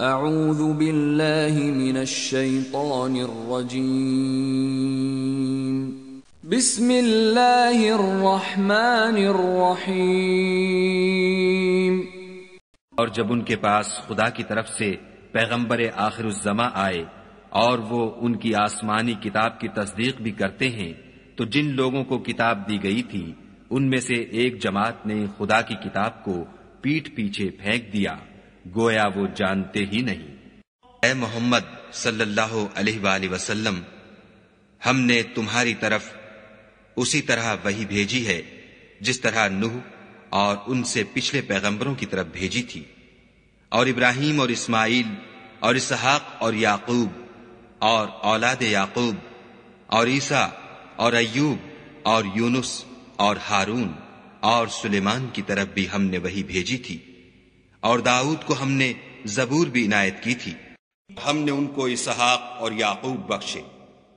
اعوذ باللہ من الشیطان الرجیم بسم اللہ الرحمن الرحیم اور جب ان کے پاس خدا کی طرف سے پیغمبر آخر الزما آئے اور وہ ان کی آسمانی کتاب کی تصدیق بھی کرتے ہیں، تو جن لوگوں کو کتاب دی گئی تھی، ان میں سے ایک جماعت نے خدا کی کتاب کو پیٹ پیچھے پھینک دیا۔ گویا وہ جانتے ہی نہیں۔ اے محمد صلی اللہ علیہ وآلہ وسلم، ہم نے تمہاری طرف اسی طرح وہی بھیجی ہے، جس طرح نوح اور ان سے پچھلے پیغمبروں کی طرف بھیجی تھی۔ اور ابراہیم اور اسماعیل اور اسحاق اور یعقوب اور اولاد یعقوب اور عیسیٰ اور ایوب اور یونس اور ہارون اور سلیمان کی طرف بھی ہم نے وہی بھیجی تھی۔ اور داؤد کو ہم نے زبور بھی عنایت کی تھی۔ ہم نے ان کو اسحاق اور یعقوب بخشے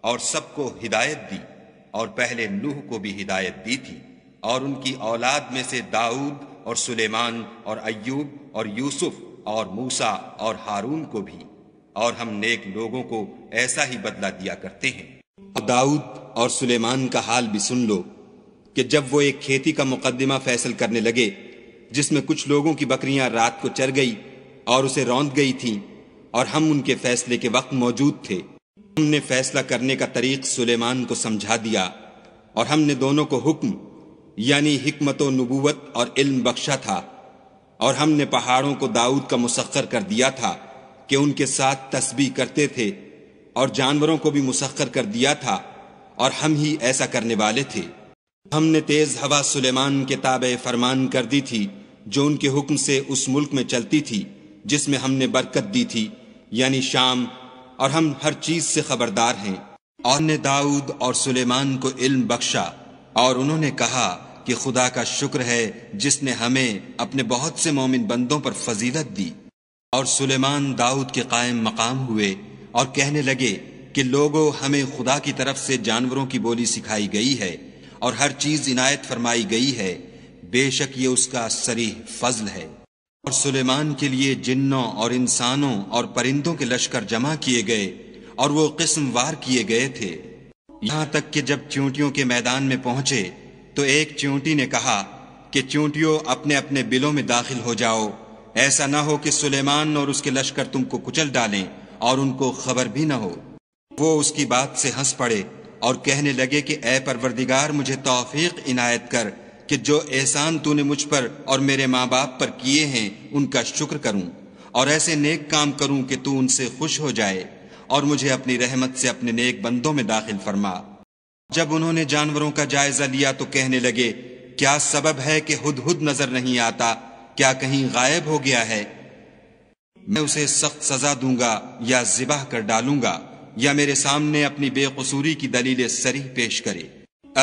اور سب کو ہدایت دی اور پہلے نوح کو بھی ہدایت دی تھی اور ان کی اولاد میں سے داؤد اور سلیمان اور ایوب اور یوسف اور موسا اور ہارون کو بھی اور ہم نیک لوگوں کو ایسا ہی بدلہ دیا کرتے ہیں۔ داؤد اور سلیمان کا حال بھی سن لو کہ جب وہ ایک کھیتی کا مقدمہ فیصل کرنے لگے جس میں کچھ لوگوں کی بکریاں رات کو چر گئی اور اسے روند گئی تھیں اور ہم ان کے فیصلے کے وقت موجود تھے۔ ہم نے فیصلہ کرنے کا طریق سلیمان کو سمجھا دیا اور ہم نے دونوں کو حکم یعنی حکمت و نبوت اور علم بخشا تھا اور ہم نے پہاڑوں کو داؤد کا مسخر کر دیا تھا کہ ان کے ساتھ تسبیح کرتے تھے اور جانوروں کو بھی مسخر کر دیا تھا اور ہم ہی ایسا کرنے والے تھے۔ ہم نے تیز ہوا سلیمان کے تابع فرمان کر دی تھی جو ان کے حکم سے اس ملک میں چلتی تھی، جس میں ہم نے برکت دی تھی یعنی شام، اور ہم ہر چیز سے خبردار ہیں۔ اور نے داؤد اور سلیمان کو علم بخشا، اور انہوں نے کہا کہ خدا کا شکر ہے جس نے ہمیں اپنے بہت سے مومن بندوں پر فضیلت دی۔ اور سلیمان داؤد کے قائم مقام ہوئے، اور کہنے لگے کہ لوگوں، ہمیں خدا کی طرف سے جانوروں کی بولی سکھائی گئی ہے، اور ہر چیز عنایت فرمائی گئی ہے۔ بے شک یہ اس کا سریح فضل ہے۔ اور سلیمان کے لیے جنوں اور انسانوں اور پرندوں کے لشکر جمع کیے گئے اور وہ قسم وار کیے گئے تھے۔ یہاں تک کہ جب چونٹیوں کے میدان میں پہنچے تو ایک چونٹی نے کہا کہ چونٹیوں اپنے اپنے بلوں میں داخل ہو جاؤ۔ ایسا نہ ہو کہ سلیمان اور اس کے لشکر تم کو کچل ڈالیں اور ان کو خبر بھی نہ ہو۔ وہ اس کی بات سے ہنس پڑے اور کہنے لگے کہ اے پروردگار، مجھے توفیق عنایت کر۔ کہ جو احسان تو نے مجھ پر اور میرے ماں باپ پر کیے ہیں، ان کا شکر کروں۔ اور ایسے نیک کام کروں کہ تو ان سے خوش ہو جائے اور مجھے اپنی رحمت سے اپنے نیک بندوں میں داخل فرما۔ جب انہوں نے جانوروں کا جائزہ لیا تو کہنے لگے، کیا سبب ہے کہ ہد ہد نظر نہیں آتا؟ کیا کہیں غائب ہو گیا ہے؟ میں اسے سخت سزا دوں گا یا ذبح کر ڈالوں گا یا میرے سامنے اپنی بے قصوری کی دلیل سریح پیش کرے۔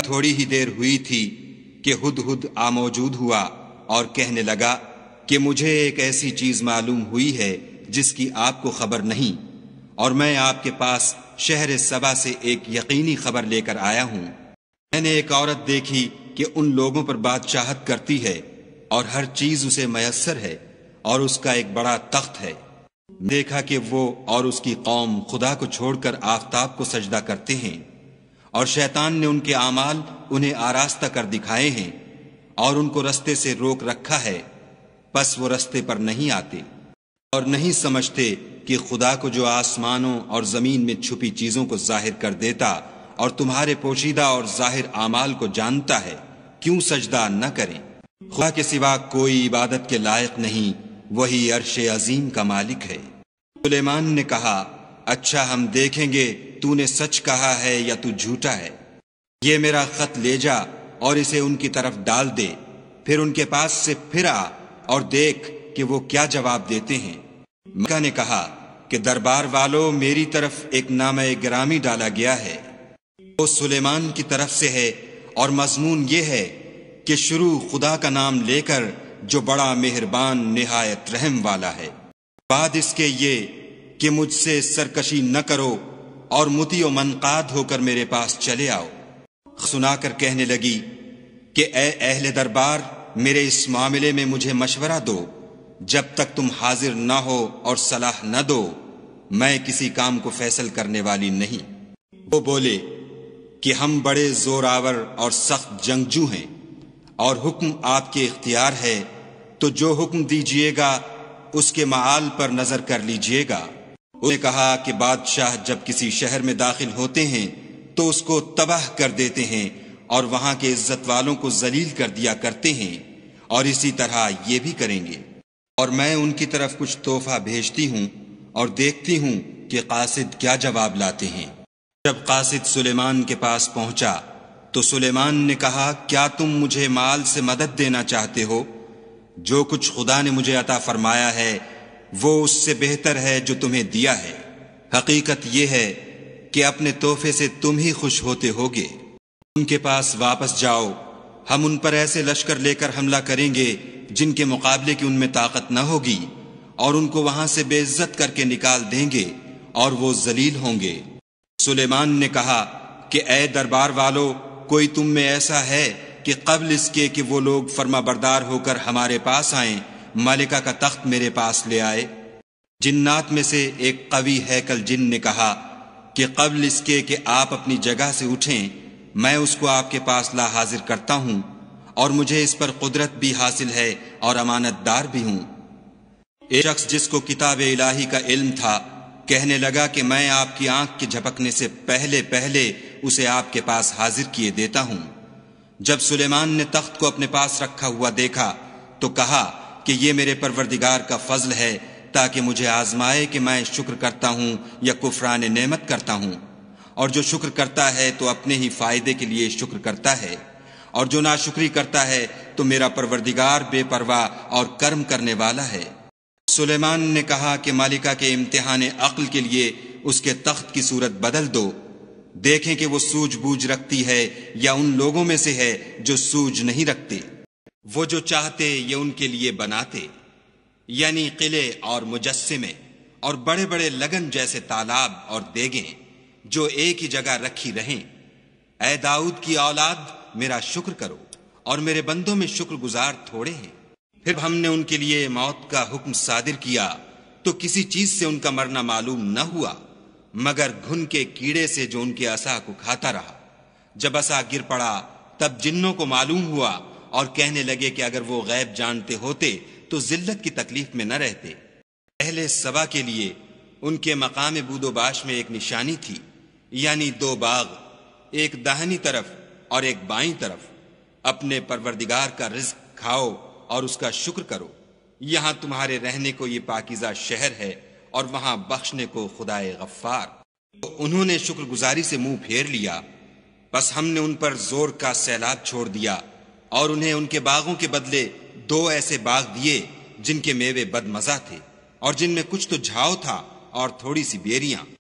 تھوڑی ہی دیر ہوئی تھی کہ ہد ہد آ موجود ہوا اور کہنے لگا کہ مجھے ایک ایسی چیز معلوم ہوئی ہے جس کی آپ کو خبر نہیں اور میں آپ کے پاس شہر سبا سے ایک یقینی خبر لے کر آیا ہوں۔ میں نے ایک عورت دیکھی کہ ان لوگوں پر بادشاہت کرتی ہے اور ہر چیز اسے میسر ہے اور اس کا ایک بڑا تخت ہے۔ دیکھا کہ وہ اور اس کی قوم خدا کو چھوڑ کر آفتاب کو سجدہ کرتے ہیں۔ اور شیطان نے ان کے اعمال انہیں آراستہ کر دکھائے ہیں اور ان کو رستے سے روک رکھا ہے۔ بس وہ رستے پر نہیں آتے اور نہیں سمجھتے کہ خدا کو جو آسمانوں اور زمین میں چھپی چیزوں کو ظاہر کر دیتا اور تمہارے پوشیدہ اور ظاہر اعمال کو جانتا ہے، کیوں سجدہ نہ کریں؟ خدا کے سوا کوئی عبادت کے لائق نہیں، وہی عرش عظیم کا مالک ہے۔ سلیمان نے کہا اچھا ہم دیکھیں گے تو نے سچ کہا ہے یا تو جھوٹا ہے؟ یہ میرا خط لے جا اور اسے ان کی طرف ڈال دے۔ پھر ان کے پاس سے پھر آ اور دیکھ کہ وہ کیا جواب دیتے ہیں۔ مکہ نے کہا کہ دربار والوں میری طرف ایک نامہ گرامی ڈالا گیا ہے۔ وہ سلیمان کی طرف سے ہے اور مضمون یہ ہے کہ شروع خدا کا نام لے کر جو بڑا مہربان، نہایت رحم والا ہے۔ بعد اس کے یہ کہ مجھ سے سرکشی نہ کرو اور متی و منقاد ہو کر میرے پاس چلے آؤ۔ سنا کر کہنے لگی کہ اے اہل دربار، میرے اس معاملے میں مجھے مشورہ دو۔ جب تک تم حاضر نہ ہو اور صلاح نہ دو، میں کسی کام کو فیصل کرنے والی نہیں۔ وہ بولے کہ ہم بڑے زور آور اور سخت جنگجو ہیں اور حکم آپ کے اختیار ہے، تو جو حکم دیجیے گا، اس کے معال پر نظر کر لیجیے گا۔ اس نے کہا کہ بادشاہ جب کسی شہر میں داخل ہوتے ہیں تو اس کو تباہ کر دیتے ہیں اور وہاں کے عزت والوں کو ذلیل کر دیا کرتے ہیں اور اسی طرح یہ بھی کریں گے۔ اور میں ان کی طرف کچھ تحفہ بھیجتی ہوں اور دیکھتی ہوں کہ قاصد کیا جواب لاتے ہیں۔ جب قاصد سلیمان کے پاس پہنچا تو سلیمان نے کہا، کیا تم مجھے مال سے مدد دینا چاہتے ہو؟ جو کچھ خدا نے مجھے عطا فرمایا ہے وہ اس سے بہتر ہے جو تمہیں دیا ہے۔ حقیقت یہ ہے کہ اپنے تحفے سے تم ہی خوش ہوتے ہوگے۔ ان کے پاس واپس جاؤ۔ ہم ان پر ایسے لشکر لے کر حملہ کریں گے جن کے مقابلے کی ان میں طاقت نہ ہوگی اور ان کو وہاں سے بے عزت کر کے نکال دیں گے اور وہ ذلیل ہوں گے۔ سلیمان نے کہا کہ اے دربار والو، کوئی تم میں ایسا ہے کہ قبل اس کے کہ وہ لوگ فرما بردار ہو کر ہمارے پاس آئیں مالکہ کا تخت میرے پاس لے آئے۔ جنات میں سے ایک قوی ہیکل جن نے کہا کہ قبل اس کے کہ آپ اپنی جگہ سے اٹھیں، میں اس کو آپ کے پاس لا حاضر کرتا ہوں اور مجھے اس پر قدرت بھی حاصل ہے اور امانت دار بھی ہوں۔ ایک شخص جس کو کتاب الہی کا علم تھا، کہنے لگا کہ میں آپ کی آنکھ کے جھپکنے سے پہلے پہلے اسے آپ کے پاس حاضر کیے دیتا ہوں۔ جب سلیمان نے تخت کو اپنے پاس رکھا ہوا دیکھا تو کہا کہ یہ میرے پروردگار کا فضل ہے تاکہ مجھے آزمائے کہ میں شکر کرتا ہوں یا کفران نعمت کرتا ہوں۔ اور جو شکر کرتا ہے تو اپنے ہی فائدے کے لیے شکر کرتا ہے۔ اور جو ناشکری کرتا ہے تو میرا پروردگار بے پرواہ اور کرم کرنے والا ہے۔ سلیمان نے کہا کہ مالکہ کے امتحان عقل کے لیے اس کے تخت کی صورت بدل دو۔ دیکھیں کہ وہ سوج بوجھ رکھتی ہے یا ان لوگوں میں سے ہے جو سوج نہیں رکھتے۔ وہ جو چاہتے یہ ان کے لیے بناتے یعنی قلعے اور مجسمے اور بڑے بڑے لگن جیسے تالاب اور دیگیں جو ایک ہی جگہ رکھی رہیں، اے داؤد کی اولاد، میرا شکر کرو اور میرے بندوں میں شکر گزار تھوڑے ہیں۔ پھر ہم نے ان کے لیے موت کا حکم صادر کیا، تو کسی چیز سے ان کا مرنا معلوم نہ ہوا، مگر گھن کے کیڑے سے جو ان کے اصا کو کھاتا رہا، جب اصا گر پڑا، تب جنوں کو معلوم ہوا اور کہنے لگے کہ اگر وہ غیب جانتے ہوتے تو ذلت کی تکلیف میں نہ رہتے۔ پہلے سبا کے لیے ان کے مقام بود و باش میں ایک نشانی تھی یعنی دو باغ، ایک داہنی طرف اور ایک بائیں طرف۔ اپنے پروردگار کا رزق کھاؤ اور اس کا شکر کرو۔ یہاں تمہارے رہنے کو یہ پاکیزہ شہر ہے اور وہاں بخشنے کو خدا غفار۔ انہوں نے شکر گزاری سے منہ پھیر لیا۔ بس ہم نے ان پر زور کا سیلاب چھوڑ دیا۔ اور انہیں ان کے باغوں کے بدلے دو ایسے باغ دیے جن کے میوے بد مزہ تھے اور جن میں کچھ تو جھاؤ تھا اور تھوڑی سی بیریاں۔